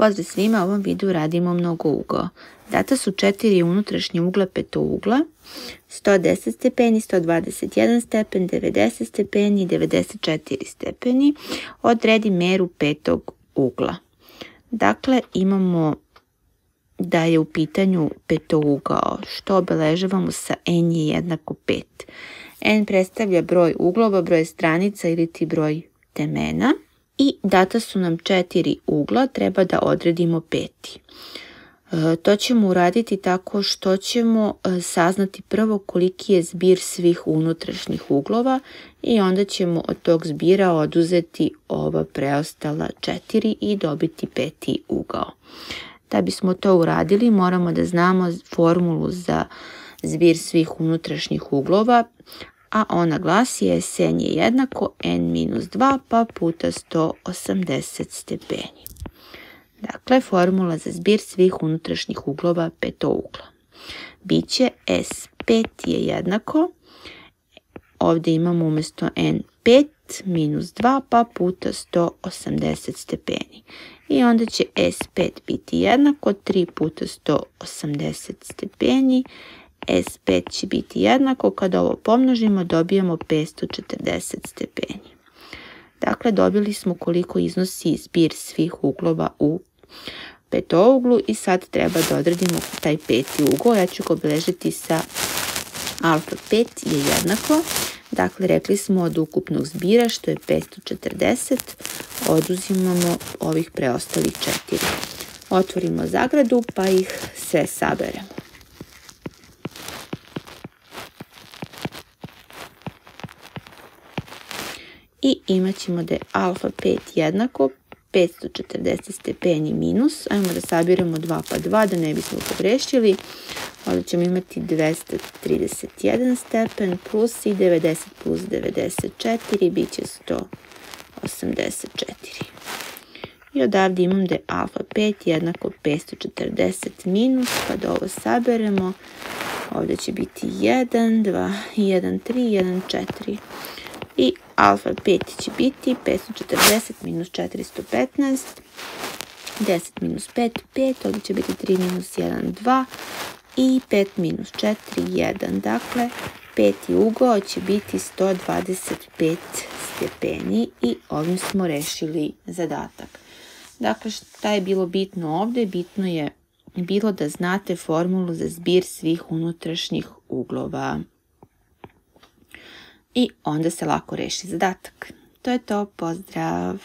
Pozdrav svima, u ovom videu radimo mnogo ugao. Data su četiri unutrašnje ugla petougla, 110 stepeni, 121 stepen, 90 stepeni i 94 stepeni. Odredi meru petog ugla. Dakle, imamo da je u pitanju petougao, što obeležavamo sa n je jednako 5. n predstavlja broj uglova, broj stranica ili ti broj temena i data su nam četiri ugla, treba da odredimo peti. E, to ćemo uraditi tako što ćemo e, saznati prvo koliki je zbir svih unutrašnjih uglova i onda ćemo od tog zbira oduzeti ova preostala četiri i dobiti peti ugao. Da bismo to uradili moramo da znamo formulu za zbir svih unutrašnjih uglova, a ona glasi Sn je jednako n minus 2 pa puta 180 stepeni. Dakle, formula za zbir svih unutrašnjih uglova petougla. Biće S5 je jednako, ovdje imamo umjesto N5 minus 2 pa puta 180 stepeni. I onda će S5 biti jednako 3 puta 180 stepeni S5 će biti jednako, kada ovo pomnožimo dobijemo 540 stepeni. Dakle, dobili smo koliko iznosi zbir svih uglova u petouglu i sad treba da odredimo taj peti ugao. Ja ću ga obeležiti sa alfa 5 je jednako. Dakle, rekli smo od ukupnog zbira što je 540, oduzimamo ovih preostalih četiri. Otvorimo zagradu pa ih sve saberemo. I imat ćemo da je alfa 5 jednako 540 stepeni minus. Ajmo da sabiramo 2 pa 2 da ne bismo pogrešili. Onda ćemo imati 231 stepen plus i 90 plus 94 bit će 184. I odavde imam da je alfa 5 jednako 540 minus, pa da ovo saberemo, ovdje će biti 1, 2, 1, 3, 1, 4 i alfa 5 će biti 540 minus 415, 10 minus 5, 5, ovdje će biti 3 minus 1, 2 i 5 minus 4, 1. Dakle, peti ugao će biti 125 stepeni i ovim smo rešili zadatak. Dakle, šta je bilo bitno ovdje? Bitno je bilo da znate formulu za zbir svih unutrašnjih uglova i onda se lako reši zadatak. To je to, pozdrav!